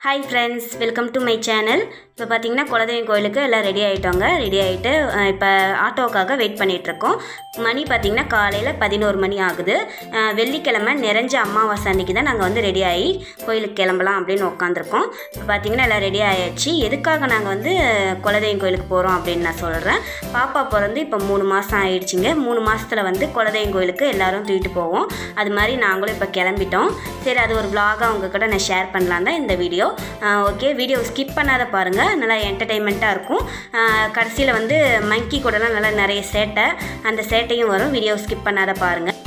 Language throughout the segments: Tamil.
Hi friends welcome to my channel இப்போ பார்த்தீங்கன்னா குலதெய்வம் கோயிலுக்கு எல்லாம் ரெடி ஆகிட்டோங்க ரெடி ஆகிட்டு இப்போ ஆட்டோக்காக வெயிட் பண்ணிகிட்ருக்கோம் மணி பார்த்திங்கன்னா காலையில் பதினோரு மணி ஆகுது. வெள்ளிக்கிழமை நிறைஞ்ச அமாவாசை அன்றைக்கி தான் நாங்கள் வந்து ரெடி ஆகி கோயிலுக்கு கிளம்பலாம் அப்படின்னு உட்காந்துருக்கோம் இப்போ பார்த்தீங்கன்னா எல்லாம் ரெடி ஆகிடுச்சு எதுக்காக நாங்கள் வந்து குலதெய்வம் கோயிலுக்கு போகிறோம் அப்படின்னு நான் சொல்கிறேன் பாப்பா பிறந்து இப்போ மூணு மாதம் ஆயிடுச்சுங்க. மூணு மாதத்தில் வந்து குலதெய்வம் கோயிலுக்கு எல்லோரும் தூக்கிட்டு போவோம். அது மாதிரி நாங்களும் இப்போ கிளம்பிட்டோம். சரி அது ஒரு vlog-ஆ உங்கள் கூட நான் ஷேர் பண்ணலாம் தான் இந்த வீடியோ ஓகே வீடியோ ஸ்கிப் பண்ணாத பாருங்கள் நல்லா என்டர்டெயின்மெண்ட்டாக இருக்கும். கடைசியில் வந்து மங்கி கூடலாம் நல்லா நிறைய சேட்டை அந்த சேட்டையும் வரும். வீடியோ ஸ்கிப் பண்ணாத பாருங்கள்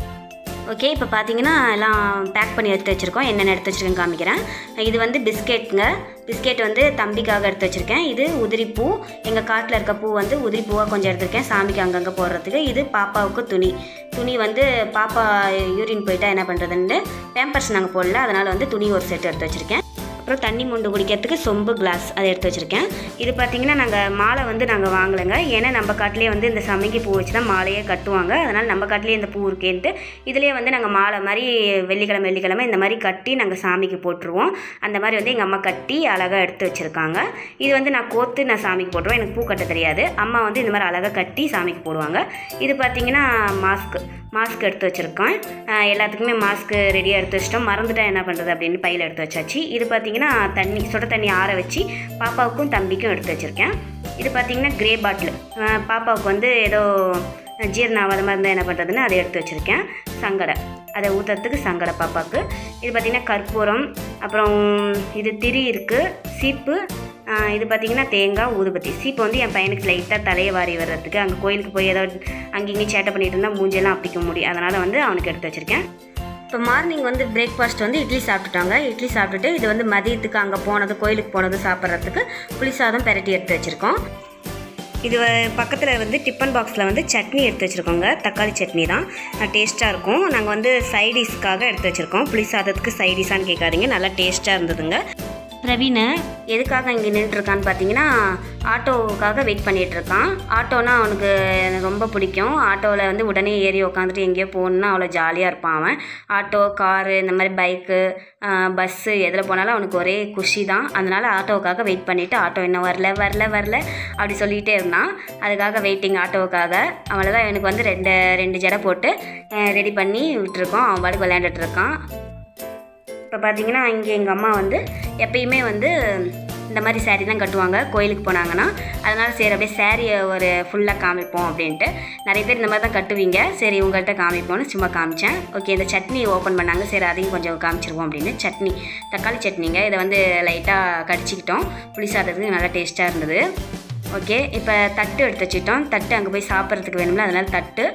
ஓகே இப்போ பார்த்தீங்கன்னா எல்லாம் பேக் பண்ணி எடுத்து வச்சுருக்கோம். என்னென்ன எடுத்து வச்சுருக்கேன்னு காமிக்கிறேன். இது வந்து பிஸ்கெட்டுங்க. பிஸ்கெட் வந்து தம்பிக்காக எடுத்து வச்சுருக்கேன். இது உதிரிப்பூ. எங்கள் காட்டில் இருக்க பூ வந்து உதிரிப்பூவாக கொஞ்சம் எடுத்திருக்கேன். சாமிக்கு அங்கங்கே போடுறதுக்கு. இது பாப்பாவுக்கு துணி. துணி வந்து பாப்பா யூரின் போயிட்டால் என்ன பண்ணுறதுன்னு பேம்பர்ஸ் நாங்கள் போடல. அதனால் வந்து துணி ஒரு செட் எடுத்து வச்சுருக்கேன். அப்புறம் தண்ணி மொண்டு குடிக்கிறதுக்கு சொம்பு கிளாஸ் அதை எடுத்து வச்சுருக்கேன். இது பார்த்திங்கன்னா நாங்கள் மாலை வந்து நாங்கள் வாங்கலைங்க. ஏன்னா நம்ம காட்டிலே வந்து இந்த சமைக்கி பூ வச்சு தான் மாலையே கட்டுவாங்க. அதனால் நம்ம காட்டிலே இந்த பூ இருக்கேன்ட்டு இதுலேயே வந்து நாங்கள் மாலை மாதிரி வெள்ளிக்கிழமை வெள்ளிக்கிழமை இந்த மாதிரி கட்டி நாங்கள் சாமிக்கு போட்டுருவோம். அந்த மாதிரி வந்து எங்கள் அம்மா கட்டி அழகாக எடுத்து வச்சுருக்காங்க. இது வந்து நான் கோத்து நான் சாமிக்கு போட்டுருவேன். எனக்கு பூ கட்ட தெரியாது. அம்மா வந்து இந்த மாதிரி அழகாக கட்டி சாமிக்கு போடுவாங்க. இது பார்த்திங்கன்னா மாஸ்க் மாஸ்க் எடுத்து வச்சுருக்கேன். எல்லாத்துக்குமே மாஸ்க்கு ரெடியாக எடுத்து வச்சிட்டோம். மறந்துட்டா என்ன பண்ணுறது அப்படின்னு பையில் எடுத்து வச்சாச்சு. இது பார்த்திங்கன்னா தண்ணி சுட தண்ணி ஆற வச்சு பாப்பாவுக்கும் தம்பிக்கும் எடுத்து வச்சுருக்கேன். இது பார்த்திங்கன்னா க்ரே பாட்டில் பாப்பாவுக்கு வந்து ஏதோ ஜீரணம் ஆகாத மாதிரி இருந்தால் என்ன பண்ணுறதுன்னு அதை எடுத்து வச்சுருக்கேன். சங்கடை. அதை ஊற்றுறதுக்கு சங்கடை பாப்பாவுக்கு. இது பார்த்திங்கன்னா கற்பூரம் அப்புறம் இது திரி இருக்குது சீப்பு இது பார்த்திங்கன்னா தேங்காய் ஊதுபத்தி. சீப்பு வந்து என் பையனுக்கு லைட்டாக தலையை வாரி வர்றதுக்கு அங்கே கோயிலுக்கு போய் ஏதாவது அங்கேயும் சேட்டை பண்ணிட்டு இருந்தால் மூஞ்செல்லாம் அப்பிக்க முடியும். அதனால் வந்து அவனுக்கு எடுத்து வச்சுருக்கேன். இப்போ மார்னிங் வந்து பிரேக்ஃபாஸ்ட் வந்து இட்லி சாப்பிட்டுட்டாங்க. இட்லி சாப்பிட்டுட்டு இது வந்து மதியத்துக்கு அங்கே போனது கோயிலுக்கு போனது சாப்பிட்றதுக்கு புளிசாதம் பெரட்டி எடுத்து வச்சுருக்கோம். இது பக்கத்தில் வந்து டிஃபன் பாக்ஸில் வந்து சட்னி எடுத்து வச்சுருக்கோங்க. தக்காளி சட்னி தான். டேஸ்ட்டாக இருக்கும். நாங்கள் வந்து சைடிஷ்க்காக எடுத்து வச்சுருக்கோம். புளி சாதத்துக்கு சைடிஷான்னு கேட்காதீங்க. நல்லா டேஸ்ட்டாக இருந்ததுங்க. பிரவீன் எதுக்காக இங்கே நின்றுட்டுருக்கான்னு பார்த்தீங்கன்னா ஆட்டோவுக்காக வெயிட் பண்ணிகிட்ருக்கான் ஆட்டோனா அவனுக்கு எனக்கு ரொம்ப பிடிக்கும். ஆட்டோவில் வந்து உடனே ஏறி உட்காந்துட்டு எங்கேயோ போகணுன்னா அவ்வளோ ஜாலியாக இருப்பான் அவன். ஆட்டோ காரு இந்த மாதிரி பைக்கு பஸ்ஸு எதில் போனாலும் அவனுக்கு ஒரே குஷி தான். அதனால் ஆட்டோவுக்காக வெயிட் பண்ணிவிட்டு ஆட்டோ இன்னும் வரல வரல வரல அப்படி சொல்லிகிட்டே இருந்தான். அதுக்காக வெயிட்டிங் ஆட்டோவுக்காக அவ்வளோதான் எனக்கு வந்து ரெண்டு ரெண்டு ஜடை போட்டு ரெடி பண்ணி விட்டுருக்கோம் அவன் பாட்டுக்கு விளையாண்டுட்டுருக்கான் இப்போ பார்த்தீங்கன்னா இங்கே எங்கள் அம்மா வந்து எப்பயுமே வந்து இந்த மாதிரி சேரீ தான் கட்டுவாங்க. கோயிலுக்கு போனாங்கன்னா அதனால் சரி அப்படியே சாரியை ஒரு ஃபுல்லாக காமிப்போம் அப்படின்ட்டு நிறைய பேர் இந்த மாதிரி தான் கட்டுவீங்க. சரி உங்கள்கிட்ட காமிப்போம்னு சும்மா காமிச்சேன். ஓகே இந்த சட்னி ஓப்பன் பண்ணாங்க. சரி அதையும் கொஞ்சம் காமிச்சிருவோம் அப்படின்னு சட்னி தக்காளி சட்னிங்க. இதை வந்து லைட்டாக கடிச்சிக்கிட்டோம். புளி சாதத்துக்கு நல்லா டேஸ்ட்டாக இருந்தது. ஓகே இப்போ தட்டு எடுத்து வச்சுட்டோம் தட்டு அங்கே போய் சாப்பிட்றதுக்கு வேணும்ல அதனால் தட்டு.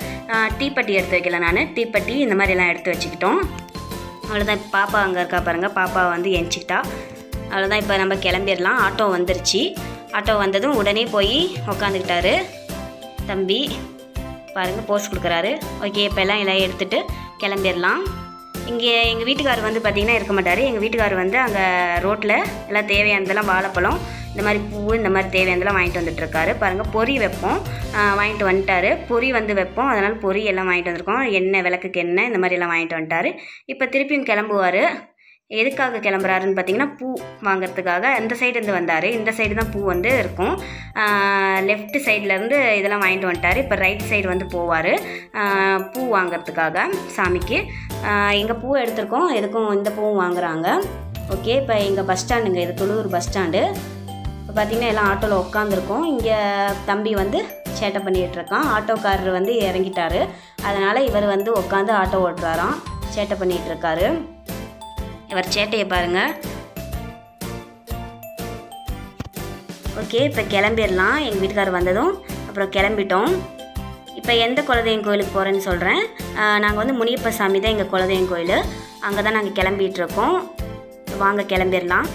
டீப்பட்டி எடுத்து வைக்கல நான். டீப்பட்டி இந்த மாதிரி எல்லாம் எடுத்து வச்சுக்கிட்டோம். அவ்வளோதான் இப்போ பாப்பா அங்கே இருக்கா பாருங்கள் பாப்பா வந்து எஞ்சிக்கிட்டா அவ்வளோதான் இப்போ நம்ம கிளம்பிடலாம். ஆட்டோ வந்துருச்சு. ஆட்டோ வந்ததும் உடனே போய் உக்காந்துக்கிட்டாரு. தம்பி பாருங்கள் போஸ்ட் கொடுக்குறாரு. ஓகே இப்போ எல்லாம் எல்லாம் எடுத்துகிட்டு கிளம்பிடலாம். இங்கே எங்கள் வீட்டுக்காரர் வந்து பார்த்திங்கன்னா இருக்க மாட்டார். எங்கள் வீட்டுக்காரர் வந்து அங்கே ரோட்டில் எல்லாம் தேவையானதெல்லாம் வாழைப்பழம் இந்த மாதிரி பூ இந்த மாதிரி தேவையானதெல்லாம் வாங்கிட்டு வந்துட்டுருக்காரு. பாருங்கள் பொரி வைப்போம். வாங்கிட்டு வந்துட்டாரு. பொரி வந்து வைப்போம். அதனால் பொறி எல்லாம் வாங்கிட்டு வந்திருக்கோம். எண்ணெய் விளக்குக்கு எண்ணெய் இந்த மாதிரி எல்லாம் வாங்கிட்டு வந்துட்டார். இப்போ திருப்பியும் கிளம்புவார். எதுக்காக கிளம்புறாருன்னு பார்த்தீங்கன்னா பூ வாங்குறதுக்காக அந்த சைடுலேருந்து வந்தார். இந்த சைடு தான் பூ வந்து இருக்கும். லெஃப்ட் சைட்லேருந்து இதெல்லாம் வாங்கிட்டு வந்துட்டார். இப்போ ரைட் சைடு வந்து போவார். பூ வாங்குறதுக்காக சாமிக்கு. எங்கள் பூ எடுத்திருக்கோம். எதுக்கும் இந்த பூவும் வாங்குறாங்க. ஓகே இப்போ எங்கள் பஸ் ஸ்டாண்டுங்க இது துளூர் பஸ் ஸ்டாண்டு இப்போ பார்த்தீங்கன்னா எல்லாம் ஆட்டோவில் உட்காந்துருக்கோம் இங்கே தம்பி வந்து சேட்டை பண்ணிகிட்ருக்கான் ஆட்டோக்காரர் வந்து இறங்கிட்டாரு. அதனால் இவர் வந்து உட்காந்து ஆட்டோ ஓட்டுறாராம். சேட்டை பண்ணிகிட்ருக்காரு இவர் சேட்டையை பாருங்க. ஓகே இப்போ கிளம்பிடலாம். எங்கள் வீட்டுக்காரர் வந்ததும் அப்புறம் கிளம்பிட்டோம். இப்போ எந்த குலதெய்வம் கோயிலுக்கு போகிறேன்னு சொல்கிறேன் நாங்கள் வந்து முனியப்ப சாமி தான் எங்கள் குலதெய்வம் கோயில். அங்கே தான் நாங்கள் கிளம்பிகிட்ருக்கோம் வாங்க கிளம்பிடலாம்.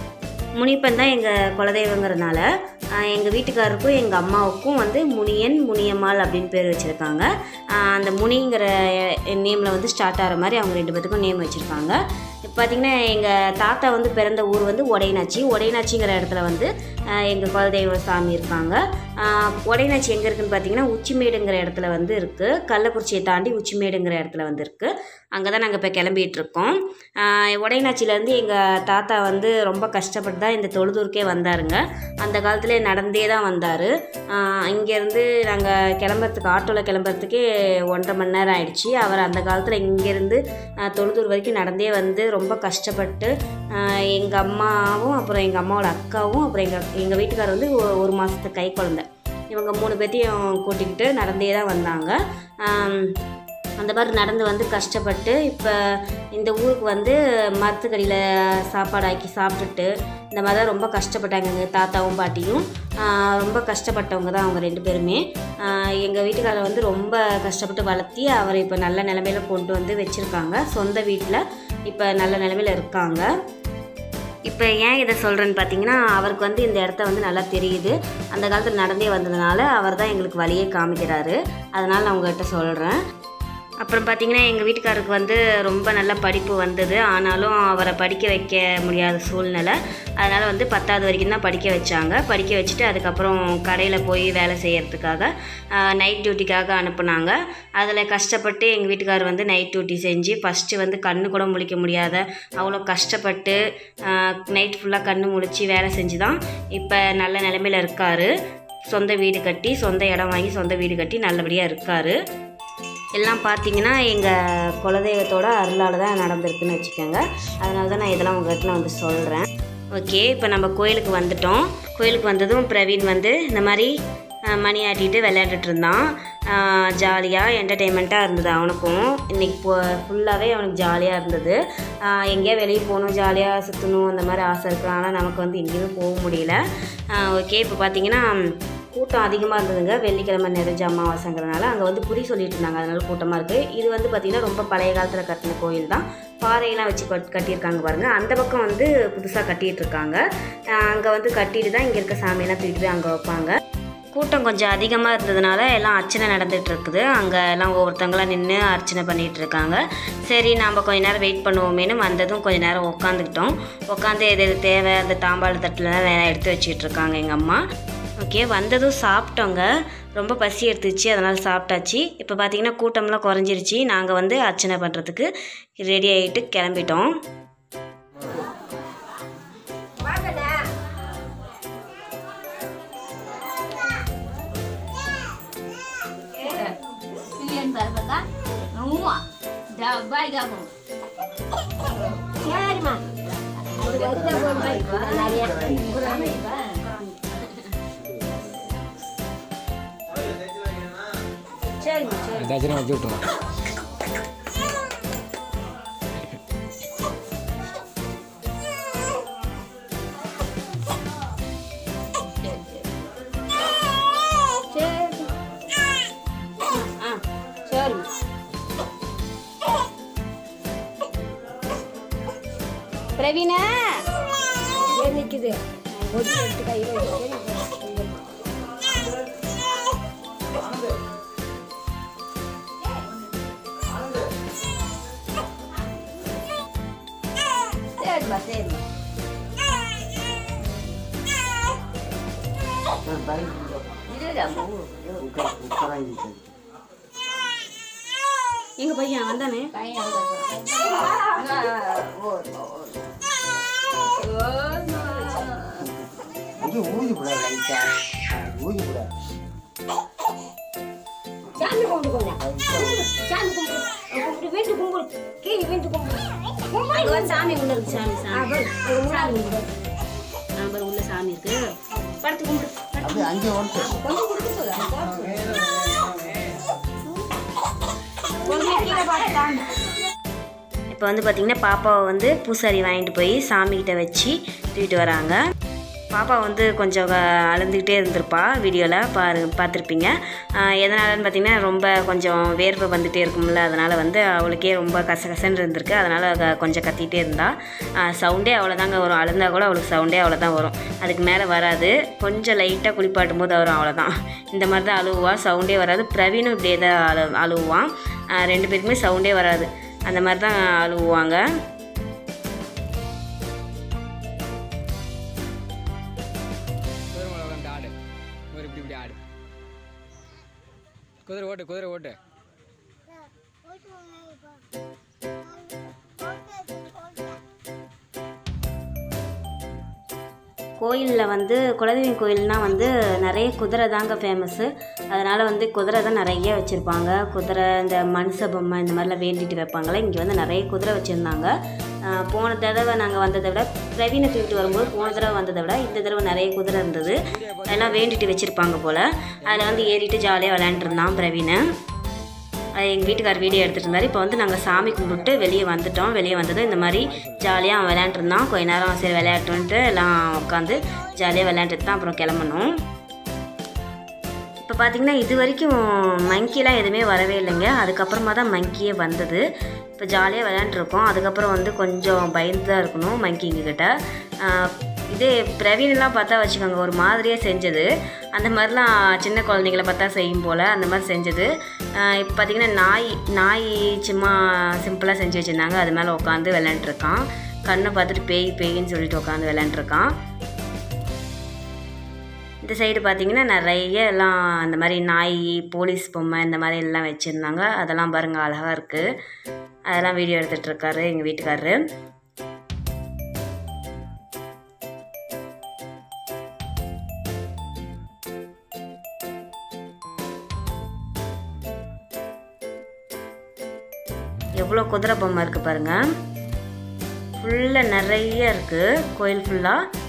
முனியப்பன் தான் எங்கள் குலதெய்வங்கிறதுனால எங்கள் வீட்டுக்காரருக்கும் எங்கள் அம்மாவுக்கும் வந்து முனியன் முனியம்மாள் அப்படின்னு பேர் வச்சுருக்காங்க. அந்த முனிங்கிற நேமில் வந்து ஸ்டார்ட் ஆகிற மாதிரி அவங்க ரெண்டு பேத்துக்கும் நேம் வச்சுருக்காங்க. இப்போ பார்த்திங்கன்னா எங்கள் தாத்தா வந்து பிறந்த ஊர் வந்து ஒடையனாச்சி. ஒடையனாச்சிங்கிற இடத்துல வந்து எங்கள் குலதெய்வ சாமி இருக்காங்க. ஆஹ் எங்கே இருக்குன்னு பார்த்தீங்கன்னா உச்சிமேடுங்கிற இடத்துல வந்து இருக்குது கள்ளக்குறிச்சியை தாண்டி உச்சிமேடுங்கிற இடத்துல வந்து இருக்குது அங்கே தான் நாங்கள் இப்போ கிளம்பிகிட்ருக்கோம் இருக்கோம் எங்கள் தாத்தா வந்து ரொம்ப கஷ்டப்பட்டு தான் இந்த தொழுதூருக்கே வந்தாருங்க. அந்த காலத்துல நடந்தே தான் வந்தார். இங்கேருந்து நாங்கள் கிளம்புறதுக்கு ஆட்டோவில் கிளம்புறதுக்கே ஒன்றரை மணி நேரம் ஆயிடுச்சு. அவர் அந்த காலத்தில் இங்கேருந்து தொழுதூர் வரைக்கும் நடந்தே வந்து ரொம்ப கஷ்டப்பட்டு எங்கள் அம்மாவும் அப்புறம் எங்கள் அம்மாவோட அக்காவும் அப்புறம் எங்கள் எங்கள் வீட்டுக்காரர் வந்து ஒரு மாதத்து கை குழந்த. இவங்க மூணு பேர்த்தையும் கூட்டிக்கிட்டு நடந்தே தான் வந்தாங்க. அந்த மாதிரி நடந்து வந்து கஷ்டப்பட்டு இப்போ இந்த ஊருக்கு வந்து மரத்துக்கடியில் சாப்பாடு ஆக்கி சாப்பிட்டுட்டு இந்த மாதிரி தான் ரொம்ப கஷ்டப்பட்டாங்க எங்கள் தாத்தாவும் பாட்டியும். ரொம்ப கஷ்டப்பட்டவங்க தான் அவங்க ரெண்டு பேருமே. எங்கள் வீட்டுக்காரர் வந்து ரொம்ப கஷ்டப்பட்டு வளர்த்தி அவரை இப்போ நல்ல நிலமையில கொண்டு வந்து வச்சுருக்காங்க. சொந்த வீட்டில் இப்போ நல்ல நிலமையில இருக்காங்க. இப்போ ஏன் இதை சொல்கிறேன்னு பார்த்தீங்கன்னா அவருக்கு வந்து இந்த இடத்த வந்து நல்லா தெரியுது. அந்த காலத்தில் நடந்தே வந்ததுனால அவர் தான் எங்களுக்கு வழியே காமிக்கிறாரு. அதனால் நான் உங்கள்கிட்ட சொல்கிறேன் அப்புறம் பார்த்தீங்கன்னா எங்கள் வீட்டுக்காரருக்கு வந்து ரொம்ப நல்ல படிப்பு வந்தது. ஆனாலும் அவரை படிக்க வைக்க முடியாத சூழ்நிலை. அதனால் வந்து பத்தாவது வரைக்கும் தான் படிக்க வச்சாங்க. படிக்க வச்சுட்டு அதுக்கப்புறம் கடையில் போய் வேலை செய்கிறதுக்காக நைட் டியூட்டிக்காக அனுப்புனாங்க. அதில் கஷ்டப்பட்டு எங்கள் வீட்டுக்காரர் வந்து நைட் டியூட்டி செஞ்சு ஃபஸ்ட்டு வந்து கண்ணு கூட முழிக்க முடியாத அவ்வளோ கஷ்டப்பட்டு நைட் ஃபுல்லாக கண்ணு முழிச்சு வேலை செஞ்சு தான் இப்போ நல்ல நிலமையில இருக்கார். சொந்த வீடு கட்டி சொந்த இடம் வாங்கி சொந்த வீடு கட்டி நல்லபடியாக இருக்கார். எல்லாம் பார்த்தீங்கன்னா எங்கள் குலதெய்வத்தோட அருளால் தான் நடந்திருக்குன்னு வச்சுக்கோங்க. அதனால தான் நான் இதெல்லாம் உங்கள்கிட்ட நான் வந்து சொல்கிறேன் ஓகே இப்போ நம்ம கோயிலுக்கு வந்துட்டோம். கோயிலுக்கு வந்ததும் பிரவீன் வந்து இந்த மாதிரி மணி ஆட்டிகிட்டு விளையாண்டுட்டு இருந்தான். ஜாலியாக என்டர்டெயின்மெண்ட்டாக இருந்தது அவனுக்கும். இன்றைக்கி போ ஃபுல்லாகவே அவனுக்கு ஜாலியாக இருந்தது. எங்கேயா வெளியே போகணும் ஜாலியாக சுற்றணும் அந்த மாதிரி ஆசை இருக்குது ஆனால் நமக்கு வந்து எங்கேயுமே போக முடியல. ஓகே இப்போ பார்த்தீங்கன்னா கூட்டம் அதிகமாக இருந்ததுங்க. வெள்ளிக்கிழமை நிறைஞ்ச அமாவாசைங்கிறதுனால அங்கே வந்து குறி சொல்லிட்டு இருந்தாங்க. அதனால கூட்டமாக இருக்குது இது வந்து பார்த்திங்கன்னா ரொம்ப பழைய காலத்தில் கட்டின கோயில் தான். பாறையெல்லாம் வச்சு கட் கட்டியிருக்காங்க பாருங்கள் அந்த பக்கம் வந்து புதுசாக கட்டிகிட்டு இருக்காங்க. அங்கே வந்து கட்டிட்டு தான் இங்கே இருக்க சாமியெல்லாம் தூக்கிட்டு போய் அங்கே வைப்பாங்க. கூட்டம் கொஞ்சம் அதிகமாக இருந்ததுனால எல்லாம் அர்ச்சனை நடந்துகிட்டு இருக்குது. அங்கே எல்லாம் ஒவ்வொருத்தவங்களாம் நின்று அர்ச்சனை பண்ணிகிட்டு இருக்காங்க. சரி நாம் கொஞ்ச நேரம் வெயிட் பண்ணுவோமேனு வந்ததும் கொஞ்ச நேரம் உட்காந்துக்கிட்டோம் உட்காந்து எது எது தேவை அந்த தாம்பாள தட்டில் வேலை எடுத்து வச்சுட்டு இருக்காங்க எங்கள் அம்மா. ஓகே வந்ததும் சாப்பிட்டோங்க. ரொம்ப பசி எடுத்துச்சு அதனால் சாப்பிட்டாச்சு. இப்போ பார்த்தீங்கன்னா கூட்டம்லாம் குறைஞ்சிருச்சு. நாங்கள் வந்து அர்ச்சனை பண்ணுறதுக்கு ரெடி ஆகிட்டு கிளம்பிட்டோம். சரிம்மா. ஒரு வருஷம் போடுமா நிறைய சரிம்மா சரி ஏதாச்சும் வச்சு விட்டுருவோம் ஆ எங்கள் பையன் வந்தானே? ஊதி விட லைட்டா ஊதி விட சாமி கும்பிடுக்கோங்க சாமி கும்பிடு கும்பிடு வீட்டு கும்பிடு கீழே வீட்டு கும்பிடு அங்கே வந்து சாமி. உள்ள இருக்கு சாமி. சாமி கும்பிடு உள்ள சாமி இருக்கு. படுத்து கும்பிடு. அப்படியே அங்கே வந்துட்டு இப்போ வந்து பார்த்திங்கன்னா பாப்பாவை வந்து பூசாரி வாங்கிட்டு போய் சாமிக்கிட்ட வச்சு தூக்கிட்டு வராங்க. பாப்பா வந்து கொஞ்சம் அழுந்துக்கிட்டே இருந்திருப்பா வீடியோவில் பாரு பார்த்துருப்பீங்க. எதனாலன்னு பார்த்தீங்கன்னா ரொம்ப கொஞ்சம் வேர்வை வந்துகிட்டே இருக்கும்ல அதனால் வந்து அவளுக்கே ரொம்ப கசகசன்னு இருந்திருக்கு. அதனால் கொஞ்சம் கத்திகிட்டே இருந்தா. சவுண்டே அவ்வளோதாங்க வரும். அழுந்தால் கூட அவளுக்கு சவுண்டே அவ்வளோதான் வரும். அதுக்கு மேலே வராது. கொஞ்சம் லைட்டாக குளிப்பாட்டும் போது வரும் அவ்வளோதான் இந்த மாதிரி தான் அழுவா சவுண்டே வராது. பிரவீனும் இப்படியே தான் அழு அழுவான் ரெண்டு பேருக்குமே சவுண்டே வராது. அந்த மாதிரி தான் அழுவாங்க குதிரை ஓட்டு குதிரை ஓட்டு. கோயிலில் வந்து குலதெய்வம் கோயில்னால் வந்து நிறைய குதிரை தாங்க ஃபேமஸ்ஸு அதனால் வந்து குதிரை தான் நிறைய வச்சுருப்பாங்க. குதிரை இந்த மனுஷ பொம்மை இந்த மாதிரிலாம் வேண்டிட்டு வைப்பாங்களே இங்கே வந்து நிறைய குதிரை வச்சுருந்தாங்க. போன தடவை நாங்கள் வந்ததை விட பிரவீனை தூக்கிட்டு வரும்போது போன தடவை வந்ததை விட இந்த தடவை நிறைய குதிரை இருந்தது. எல்லாம் வேண்டிட்டு வச்சுருப்பாங்க போல். அதில் வந்து ஏறிட்டு ஜாலியாக விளையாண்டுருந்தான் பிரவீனை. எங்கள் வீட்டுக்கார் வீடியோ எடுத்துகிட்டு இருந்தார். இப்போ வந்து நாங்கள் சாமி கும்பிட்டு வெளியே வந்துட்டோம். வெளியே வந்ததும் இந்த மாதிரி ஜாலியாக அவன் விளையாண்டுருந்தான் கொஞ்ச நேரம் சரி விளையாட்டுன்ட்டு எல்லாம் உட்காந்து ஜாலியாக விளையாண்டுட்டு தான் அப்புறம் கிளம்பணும். இப்போ பார்த்திங்கன்னா இது வரைக்கும் மங்கிலாம் எதுவுமே வரவே இல்லைங்க. அதுக்கப்புறமா தான் மங்கியே வந்தது. இப்போ ஜாலியாக விளையாண்டுருக்கோம் அதுக்கப்புறம் வந்து கொஞ்சம் பயந்து தான் இருக்கணும் மங்கிங்க கிட்ட இதே பிரவீன்லாம் பார்த்தா வச்சுக்கோங்க ஒரு மாதிரியாக செஞ்சது. அந்த மாதிரிலாம் சின்ன குழந்தைங்கள பார்த்தா செய்யும் போல் அந்த மாதிரி செஞ்சது. இப்போ பார்த்திங்கன்னா நாய் நாய் சும்மா சிம்பிளாக செஞ்சு வச்சுருந்தாங்க. அது மேலே உட்காந்து விளையாண்டுருக்கான். கண்ணை பார்த்துட்டு பேய் பேயின்னு சொல்லிட்டு உட்காந்து விளையாண்டுருக்கான். இந்த சைடு பார்த்தீங்கன்னா நிறைய எல்லாம் அந்த மாதிரி நாய் போலீஸ் பொம்மை இந்த மாதிரி எல்லாம் வச்சுருந்தாங்க. அதெல்லாம் பாருங்கள் அழகாக இருக்குது அதெல்லாம் வீடியோ எடுத்துகிட்ருக்காரு எங்கள் வீட்டுக்காரரு. எவ்வளோ குதிரை பொம்மை இருக்குது பாருங்கள் ஃபுல்லாக நிறைய இருக்குது கோயில் ஃபுல்லாக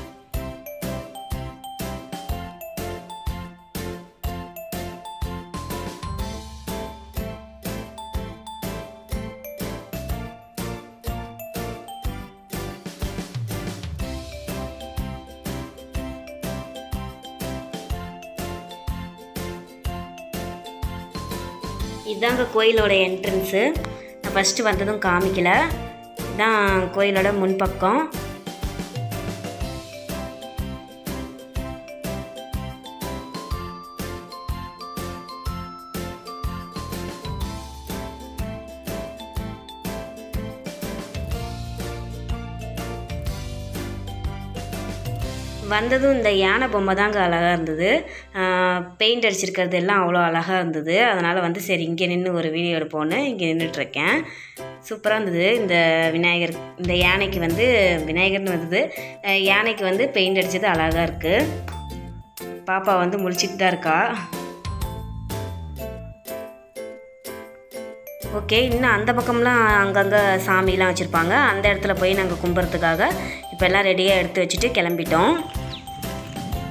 இதுதாங்க கோயிலோட என்ட்ரன்ஸு நான் ஃபஸ்ட்டு வந்ததும் காமிக்கல. இதான் கோயிலோட முன்பக்கம். வந்ததும் இந்த யானை பொம்மை தாங்க அழகாக இருந்தது. பெயிண்ட் அடிச்சிருக்கிறது எல்லாம் அவ்வளோ அழகாக இருந்தது. அதனால் வந்து சரி இங்கே நின்று ஒரு வீடியோ எடுப்போன்னு இங்கே நின்றுட்டுருக்கேன் சூப்பராக இருந்தது. இந்த விநாயகர் இந்த யானைக்கு வந்து விநாயகர்னு வந்தது. யானைக்கு வந்து பெயிண்ட் அடித்தது அழகாக இருக்குது பாப்பா வந்து முழிச்சிட்டு தான் இருக்கா. ஓகே இன்னும் அந்த பக்கம்லாம் அங்கங்கே சாமிலாம் வச்சுருப்பாங்க. அந்த இடத்துல போய் நாங்கள் கும்பிட்றதுக்காக இப்போ எல்லாம் ரெடியாக எடுத்து வச்சுட்டு கிளம்பிட்டோம்.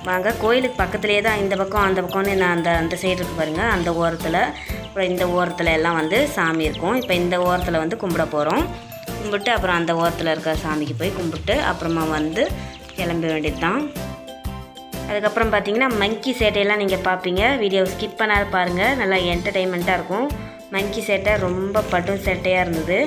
வாங்க. கோயிலுக்கு பக்கத்துலேயே தான் இந்த பக்கம் அந்த பக்கம்னு நான் அந்த அந்த சைடு இருக்கு பாருங்கள் அந்த ஓரத்தில் அப்புறம் இந்த ஓரத்தில் எல்லாம் வந்து சாமி இருக்கும். இப்போ இந்த ஓரத்தில் வந்து கும்பிட போகிறோம் கும்பிட்டு அப்புறம் அந்த ஓரத்தில் இருக்க சாமிக்கு போய் கும்பிட்டு அப்புறமா வந்து கிளம்ப வேண்டியது தான் அதுக்கப்புறம் பார்த்தீங்கன்னா மங்கி சேட்டையெல்லாம் நீங்கள் பார்ப்பீங்க வீடியோ ஸ்கிப் பண்ணாத பாருங்கள் நல்லா என்டர்டெயின்மெண்ட்டாக இருக்கும். மங்கி சேட்டை ரொம்ப பட்டும் சேட்டையாக இருந்தது.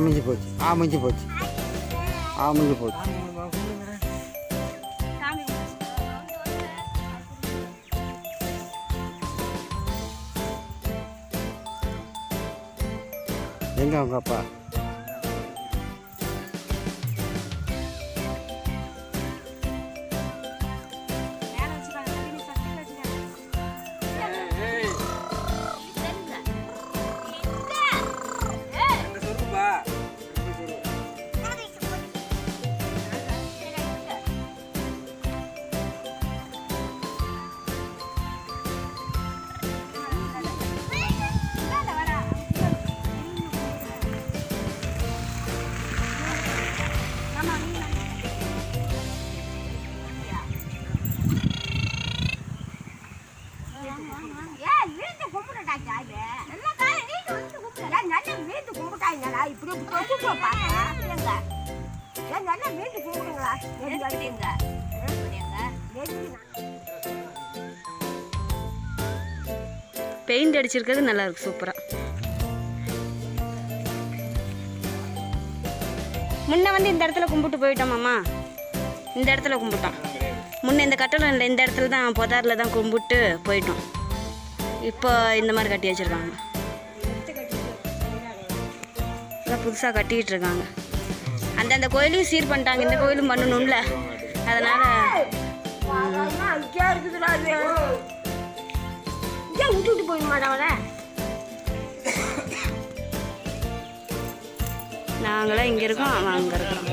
அமைஞ்சு போச்சு. அமைஞ்சு போச்சு. அமைஞ்சு போச்சு. சாமி எங்க அவங்க அப்பா? அடிச்சிருக்கிறது நல்லா இருக்கு சூப்பராக முன்ன வந்து இந்த இடத்துல கும்பிட்டு போயிட்டோமாம்மா இந்த இடத்துல கும்பிட்டோம். முன்ன இந்த கட்டடம் இல்லை இந்த இடத்துல தான் புதாரில் தான் கும்பிட்டு போயிட்டோம். இப்போ இந்த மாதிரி கட்டி வச்சுருக்காங்க. எல்லாம் புதுசாக கட்டிக்கிட்டு இருக்காங்க. அந்தந்த கோயிலையும் சீர் பண்ணிட்டாங்க இந்த கோயிலும் பண்ணணும்ல. அதனால் விட்டுட்டு போயிடுமாடா அவளை? நாங்களாம் இங்கே இருக்கோம் அவன் அங்கே இருக்கிறோம்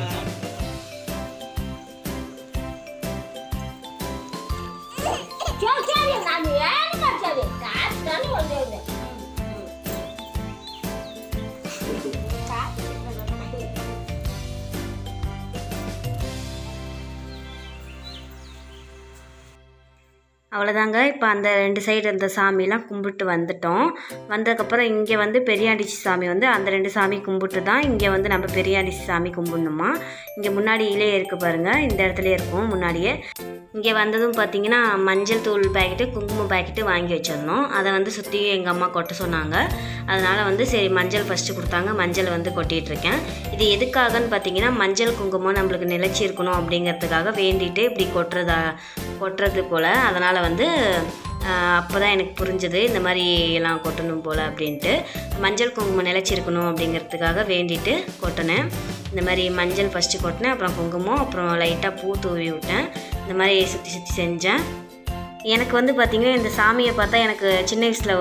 அவ்வளோதாங்க இப்போ அந்த ரெண்டு சைடு அந்த சாமிலாம் கும்பிட்டு வந்துட்டோம். வந்ததுக்கப்புறம் இங்கே வந்து பெரியாண்டிச்சி சாமி வந்து அந்த ரெண்டு சாமி கும்பிட்டு தான் இங்கே வந்து நம்ம பெரியாண்டிச்சி சாமி கும்பிடணுமா? இங்கே முன்னாடியிலே இருக்குது பாருங்கள் இந்த இடத்துல இருக்கும் முன்னாடியே. இங்கே வந்ததும் பார்த்தீங்கன்னா மஞ்சள் தூள் பேக்கெட்டு குங்குமம் பேக்கெட்டு வாங்கி வச்சிருந்தோம். அதை வந்து சுற்றி எங்கள் அம்மா கொட்ட சொன்னாங்க. அதனால் வந்து சரி மஞ்சள் ஃபஸ்ட்டு கொடுத்தாங்க. மஞ்சள் வந்து கொட்டிகிட்ருக்கேன் இது எதுக்காகன்னு பார்த்தீங்கன்னா மஞ்சள் குங்குமம் நம்மளுக்கு நிலச்சி இருக்கணும் அப்படிங்கிறதுக்காக வேண்டிட்டு இப்படி கொட்டுறதா கொட்டுறது போல் அதனால் வந்து அப்போ தான் எனக்கு புரிஞ்சது இந்த மாதிரி எல்லாம் கொட்டணும் போல் அப்படின்ட்டு. மஞ்சள் குங்குமம் நிலைச்சிருக்கணும் அப்படிங்கிறதுக்காக வேண்டிட்டு கொட்டினேன். இந்த மாதிரி மஞ்சள் ஃபஸ்ட்டு கொட்டினேன் அப்புறம் குங்குமம் அப்புறம் லைட்டாக பூ தூவி விட்டேன். இந்த மாதிரி சுற்றி சுற்றி செஞ்சேன். எனக்கு வந்து பார்த்திங்கன்னா இந்த சாமியை பார்த்தா எனக்கு சின்ன வயசில்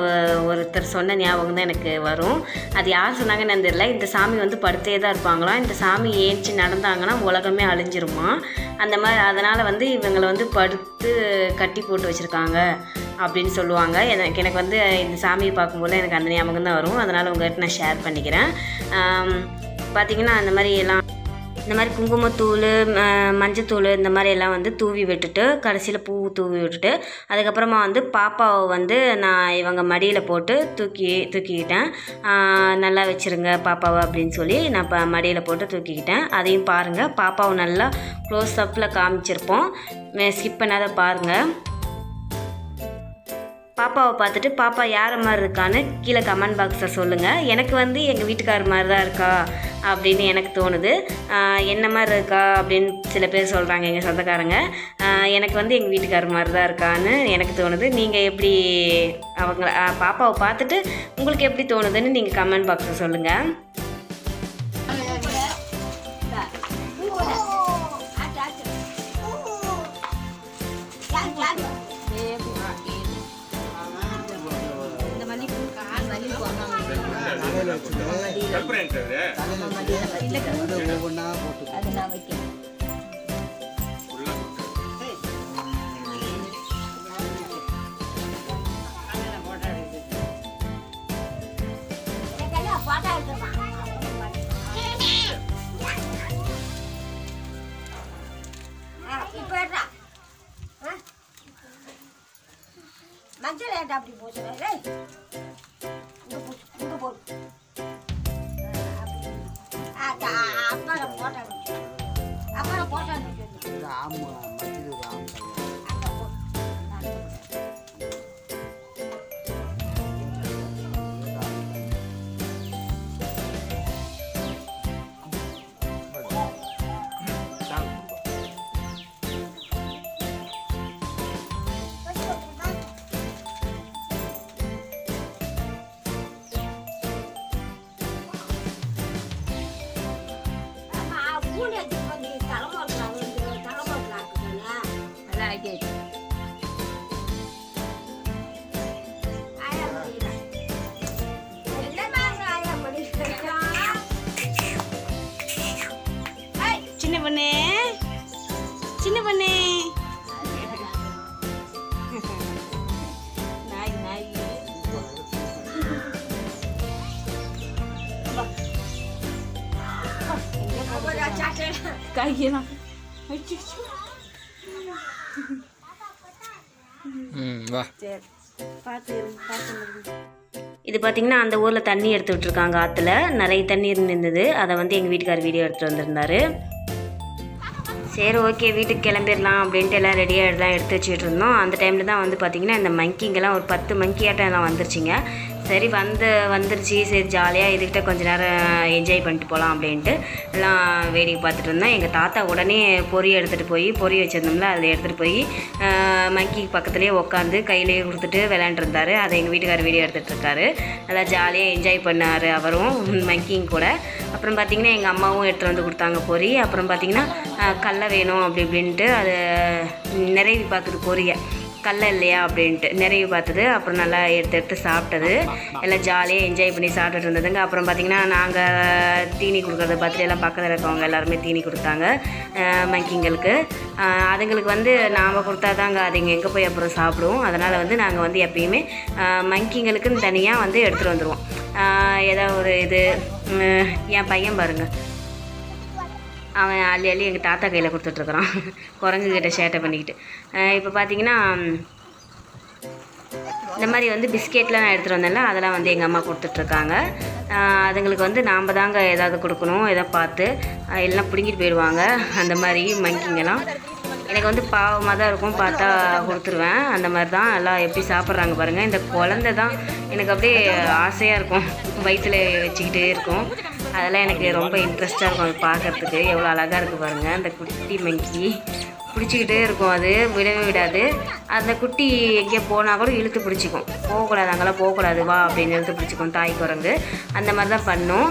ஒருத்தர் சொன்ன ஞாபகம் தான் எனக்கு வரும். அது யார் சொன்னாங்கன்னு தெரியல. இந்த சாமி வந்து படுத்தே தான் இருப்பாங்களாம் இந்த சாமி ஏஞ்சி நடந்தாங்கன்னா உலகமே அழிஞ்சிருமா? அந்த மாதிரி அதனால் வந்து இவங்களை வந்து படுத்து கட்டி போட்டு வச்சுருக்காங்க அப்படின்னு சொல்லுவாங்க. எனக்கு எனக்கு வந்து இந்த சாமியை பார்க்கும்போது எனக்கு அந்த ஞாபகம் தான் வரும். அதனால் உங்கள்கிட்ட நான் ஷேர் பண்ணிக்கிறேன். பார்த்திங்கன்னா அந்த மாதிரி எல்லாம் இந்த மாதிரி குங்குமத்தூள் மஞ்சத்தூள் இந்த மாதிரி எல்லாம் வந்து தூவி விட்டுட்டு கடைசியில் பூ தூவி விட்டுட்டு அதுக்கப்புறமா வந்து பாப்பாவை வந்து நான் இவங்க மடியில் போட்டு தூக்கி தூக்கிக்கிட்டேன். நல்லா வச்சுருங்க பாப்பாவை அப்படின்னு சொல்லி நான் இப்போ மடியில் போட்டு தூக்கிக்கிட்டேன். அதையும் பாருங்கள் பாப்பாவை நல்லா க்ளோஸ் அப்பில் காமிச்சிருப்போம். ஸ்கிப் பண்ணாத பாருங்கள் பாப்பாவை பார்த்துட்டு பாப்பா யாரை மாதிரி இருக்கான்னு கீழே கமெண்ட் பாக்ஸில் சொல்லுங்கள் எனக்கு வந்து எங்கள் வீட்டுக்காரர் மாதிரி தான் இருக்கா? அப்படின்னு எனக்கு தோணுது. என்ன மாதிரி இருக்கா? அப்படின்னு சில பேர் சொல்கிறாங்க எங்கள் சொந்தக்காரங்க. எனக்கு வந்து எங்கள் வீட்டுக்கார் மாதிரி தான் இருக்கான்னு எனக்கு தோணுது. நீங்கள் எப்படி அவங்க பாப்பாவை பார்த்துட்டு உங்களுக்கு எப்படி தோணுதுன்னு நீங்கள் கமெண்ட் பாக்ஸில் சொல்லுங்கள் தலையில் ஒவ்வொன்றா போட்டு மஞ்சள் வா. இது பார்த்திங்கன்னா அந்த ஊரில் தண்ணி எடுத்து விட்ருக்காங்க ஆற்றுல நிறைய தண்ணி இருந்தது. அதை வந்து எங்கள் வீட்டுக்கார் வீடியோ எடுத்துகிட்டு வந்திருந்தாரு. சரி ஓகே வீட்டுக்கு கிளம்பிடலாம் அப்படின்ட்டு எல்லாம் ரெடியாக எல்லாம் எடுத்து வச்சுட்டு இருந்தோம். அந்த டைமில் தான் வந்து பார்த்திங்கன்னா இந்த மங்கிங்கெல்லாம் ஒரு பத்து மங்கியாட்டம் எல்லாம் வந்துருச்சுங்க. சரி வந்து வந்துருச்சு. சரி ஜாலியாக இதுக்கிட்ட கொஞ்ச நேரம் என்ஜாய் பண்ணிட்டு போகலாம் அப்படின்ட்டு எல்லாம் வேடிக்கை பார்த்துட்டு இருந்தோம் எங்கள் தாத்தா உடனே பொறி எடுத்துகிட்டு போய் பொறி வச்சுருந்தோம்ல அதில் எடுத்துகிட்டு போய் மங்கி பக்கத்துலேயே உட்காந்து கையிலேயே கொடுத்துட்டு விளையாண்டுருந்தாரு அதை எங்கள் வீட்டுக்கார் வீடியோ எடுத்துகிட்டு இருக்காரு. நல்லா ஜாலியாக என்ஜாய் பண்ணார் அவரும் மங்கிங் கூட. அப்புறம் பார்த்திங்கன்னா எங்கள் அம்மாவும் எடுத்துகிட்டு வந்து கொடுத்தாங்க பொறி. அப்புறம் பார்த்திங்கன்னா கல்லை கடலை வேணும் அப்படி இப்படின்ட்டு அது நிறைவி பார்க்குது பொரியை கடல இல்லையா அப்படின்ட்டு நிறைவு பார்த்தது. அப்புறம் நல்லா எடுத்து எடுத்து சாப்பிட்டது. எல்லாம் ஜாலியாக என்ஜாய் பண்ணி சாப்பிட்டுட்டு இருந்ததுங்க. அப்புறம் பார்த்திங்கன்னா நாங்கள் தீனி கொடுக்குறத பார்த்துட்டு எல்லாம் பக்கத்தில் இருக்கவங்க எல்லாருமே தீனி கொடுத்தாங்க. மங்கிங்களுக்கு. அதுங்களுக்கு வந்து நாம் கொடுத்தா தாங்க அதுங்க எங்கே போய் அப்புறம் சாப்பிடுவோம். அதனால் வந்து நாங்கள் வந்து எப்பயுமே மங்கிங்களுக்குன்னு தனியாக வந்து எடுத்துகிட்டு வந்துடுவோம் ஏதோ ஒரு இது என் பையன் பாருங்கள் அவன் அள்ளி அள்ளி எங்கள் தாத்தா கையில் கொடுத்துட்ருக்குறான். குரங்கு கிட்ட சேட்டை பண்ணிக்கிட்டு. இப்போ பார்த்தீங்கன்னா இந்த மாதிரி வந்து பிஸ்கெட்லாம் நான் எடுத்துகிட்டு வந்தேன்ல அதெல்லாம் வந்து எங்கள் அம்மா கொடுத்துட்ருக்காங்க. அதுங்களுக்கு வந்து நாம் தாங்க ஏதாவது கொடுக்கணும் எதாவது பார்த்து எல்லாம் பிடுங்கிட்டு போயிடுவாங்க. அந்த மாதிரி மங்கிங்கெல்லாம். எனக்கு வந்து பாவமாக தான் இருக்கும் பார்த்தா கொடுத்துருவேன். அந்த மாதிரி தான் எல்லாம் எப்படி சாப்பிட்றாங்க பாருங்கள் இந்த குழந்த தான் எனக்கு அப்படியே ஆசையாக இருக்கும். வயிற்றில் வச்சுக்கிட்டே இருக்கும். அதெல்லாம் எனக்கு ரொம்ப இன்ட்ரெஸ்ட்டாக இருக்கும் அது பார்க்கறதுக்கு. எவ்வளோ அழகாக இருக்குது பாருங்கள் அந்த குட்டி மங்கி பிடிச்சிக்கிட்டே இருக்கும் அது. விடவே விடாது. அந்த குட்டி எங்கே போனால் கூட இழுத்து பிடிச்சிக்கும். போகக்கூடாது அங்கெல்லாம் போகக்கூடாது. வா அப்படின்னு இழுத்து பிடிச்சிக்கும் தாய் குரங்கு. அந்த மாதிரி தான் பண்ணும்.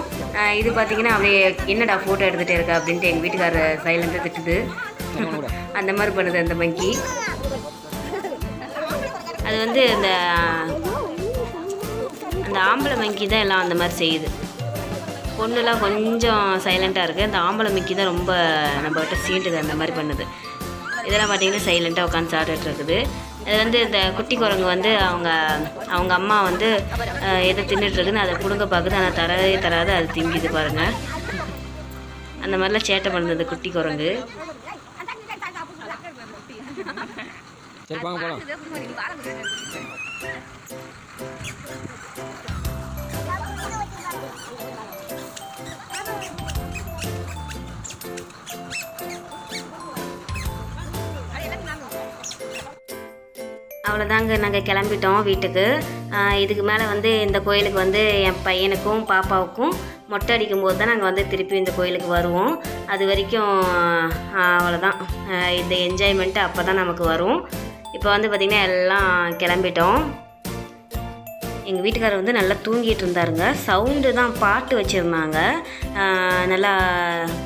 இது பார்த்தீங்கன்னா அப்படியே என்னடா ஃபோட்டோ எடுத்துகிட்டே இருக்கா அப்படின்ட்டு எங்கள் வீட்டுக்காரர் சைலண்டாக திட்டுது. அந்த மாதிரி பண்ணுது அந்த மங்கி அது வந்து இந்த அந்த ஆம்பளை மங்கி தான் எல்லாம் அந்த மாதிரி செய்யுது. பொண்ணுலாம் கொஞ்சம் சைலண்ட்டாக இருக்குது அந்த ஆம்பளை மிக்கி தான் ரொம்ப நம்மகிட்ட சீண்டுது அந்த மாதிரி பண்ணுது. இதெல்லாம் பார்த்தீங்கன்னா சைலண்ட்டாக உட்காந்து சாப்பிட்டுட்டு இருக்குது இது வந்து இந்த குட்டி குரங்கு வந்து அவங்க அவங்க அம்மா வந்து எதை தின்னுட்டுருக்குன்னு அதை பிடுங்க பார்க்குது ஆனால் தரவே தராது. அது திங்கிது பாருங்கள் அந்த மாதிரிலாம் சேட்டை பண்ணுது குட்டி குரங்கு. சரி வாங்க போகலாம் அவ்வளோதாங்க நாங்கள் கிளம்பிட்டோம் வீட்டுக்கு. இதுக்கு மேலே வந்து இந்த கோயிலுக்கு வந்து என் பையனுக்கும் பாப்பாவுக்கும் மொட்டை அடிக்கும் போது தான் நாங்கள் வந்து திருப்பி இந்த கோயிலுக்கு வருவோம். அது வரைக்கும் அவ்வளோதான் இந்த என்ஜாய்மெண்ட்டு அப்போ தான் நமக்கு வரும். இப்போ வந்து பார்த்திங்கன்னா எல்லாம் கிளம்பிட்டோம். எங்கள் வீட்டுக்காரர் வந்து நல்லா தூங்கிட்டு இருந்தாருங்க. சவுண்டு தான் பாட்டு வச்சுருந்தாங்க. நல்லா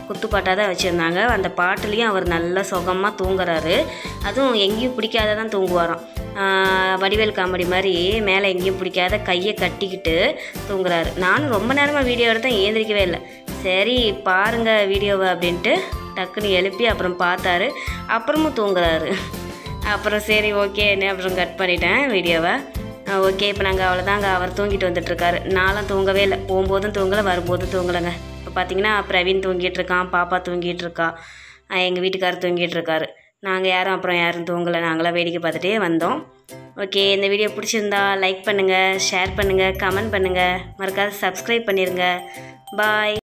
குத்துப்பாட்டாக தான் வச்சுருந்தாங்க. அந்த பாட்டுலேயும் அவர் நல்லா சுகமாக தூங்குறாரு. அதுவும் எங்கேயும் பிடிக்காத தான் தூங்குவாராம். வடிவேல் காமெடி மாதிரி மேலே எங்கேயும் பிடிக்காத கையை கட்டிக்கிட்டு தூங்குறாரு. நானும் ரொம்ப நேரமாக வீடியோ எடுத்தேன் ஏந்திரிக்கவே இல்லை. சரி பாருங்க வீடியோவை அப்படின்ட்டு டக்குன்னு எழுப்பி அப்புறம் பார்த்தாரு. அப்புறமும் தூங்குறாரு. அப்புறம் சரி ஓகேன்னு அப்புறம் கட் பண்ணிட்டேன் வீடியோவை. ஓகே இப்போ நாங்கள் அவ்வளோதாங்க. அவர் தூங்கிட்டு வந்துட்டுருக்காரு. நானும் தூங்கவே இல்லை. போகும்போதும் தூங்கலை வரும்போதும் தூங்கலைங்க. இப்போ பார்த்தீங்கன்னா பிரவீன் தூங்கிட்டு இருக்கான் பாப்பா தூங்கிட்டு இருக்கா எங்கள் வீட்டுக்காரர் தூங்கிட்டு இருக்காரு நாங்கள் யாரும் அப்புறம் யாரும் தூங்கலை. நாங்களாம் வேடிக்கை பார்த்துட்டே வந்தோம். ஓகே இந்த வீடியோ பிடிச்சிருந்தா லைக் பண்ணுங்கள் ஷேர் பண்ணுங்கள் கமெண்ட் பண்ணுங்கள் மறக்காத சப்ஸ்கிரைப் பண்ணிடுங்க பாய்